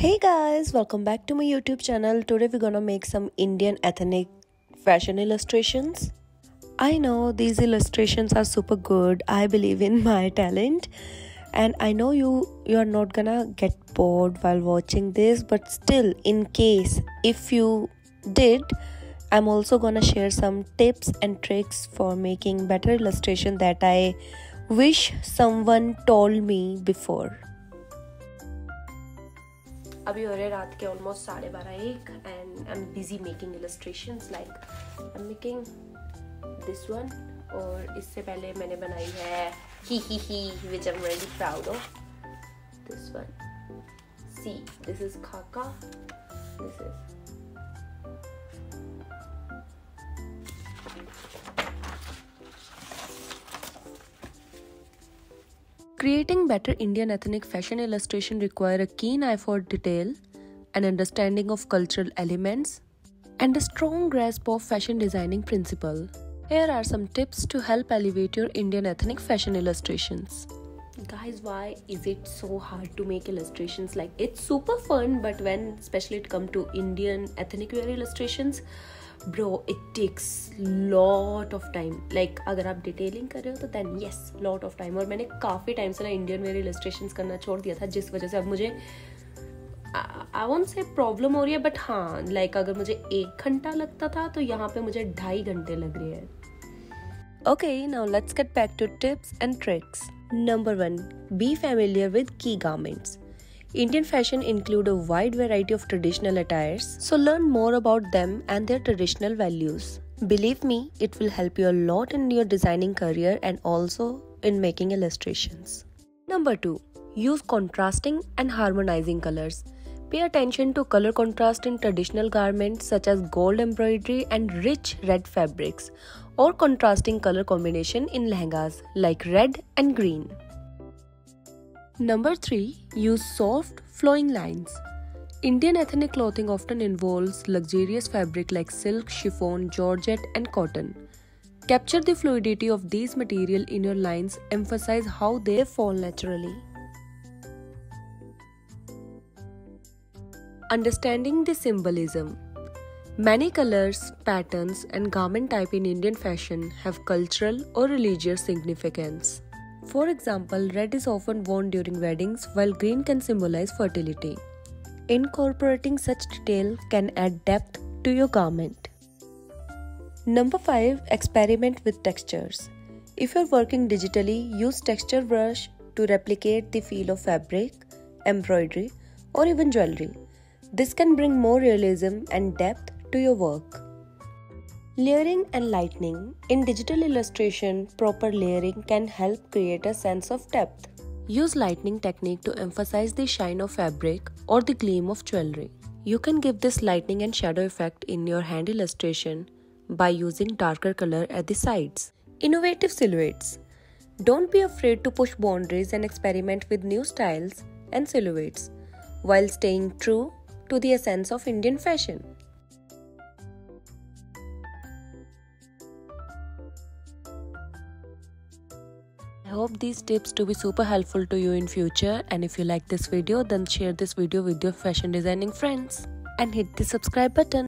Hey guys, welcome back to my YouTube channel. Today we're gonna make some Indian ethnic fashion illustrations. I know these illustrations are super good. I believe in my talent and I know you you are not gonna get bored while watching this, but still in case if you did, I'm also gonna share some tips and tricks for making better illustration that I wish someone told me before. अभी हो रहे रात के almost साढ़े बारह एक and I'm busy making illustrations like I'm making this one और इससे पहले मैंने बनाई है ही ही ही which am very proud of this one see this is खाका this is Creating better Indian ethnic fashion illustration require a keen eye for detail, an understanding of cultural elements, and a strong grasp of fashion designing principle. Here are some tips to help elevate your Indian ethnic fashion illustrations. Guys, why is it so hard to make illustrations? Like it's super fun, but when especially it come to Indian ethnic wear illustrations, bro it takes lot of time like अगर आप detailing कर रहे हो तो then yes lot of time और मैंने काफ़ी time से ना इंडियन वेयर इलस्ट्रेशन करना छोड़ दिया था जिस वजह से अब मुझे आई वॉन्ट से प्रॉब्लम हो रही है बट हाँ लाइक अगर मुझे एक घंटा लगता था तो यहाँ पे मुझे ढाई घंटे लग रहे हैं Okay, now let's get back to tips and tricks. Number 1. Be familiar with key garments. Indian fashion include a wide variety of traditional attires, so learn more about them and their traditional values. Believe me, it will help you a lot in your designing career and also in making illustrations. Number 2. Use contrasting and harmonizing colors. Pay attention to color contrast in traditional garments such as gold embroidery and rich red fabrics, or contrasting color combination in lehengas like red and green. Number 3. Use soft, flowing lines. Indian ethnic clothing often involves luxurious fabric like silk, chiffon, georgette, and cotton. Capture the fluidity of these material in your lines, emphasize how they fall naturally. Understanding the symbolism. Many colors, patterns, and garment type in Indian fashion have cultural or religious significance. For example, red is often worn during weddings while green can symbolize fertility. Incorporating such detail can add depth to your garment. Number 5 Experiment with textures. If you're working digitally, use texture brush to replicate the feel of fabric, embroidery, or even jewelry. This can bring more realism and depth to your work. Layering and lightening. In digital illustration, proper layering can help create a sense of depth. Use lightning technique to emphasize the shine of fabric or the gleam of jewelry. You can give this lightning and shadow effect in your hand illustration by using darker color at the sides. Innovative silhouettes. Don't be afraid to push boundaries and experiment with new styles and silhouettes while staying true to the essence of Indian fashion. I hope these tips to be super helpful to you in future and if you like this video then share this video with your fashion designing friends and hit the subscribe button.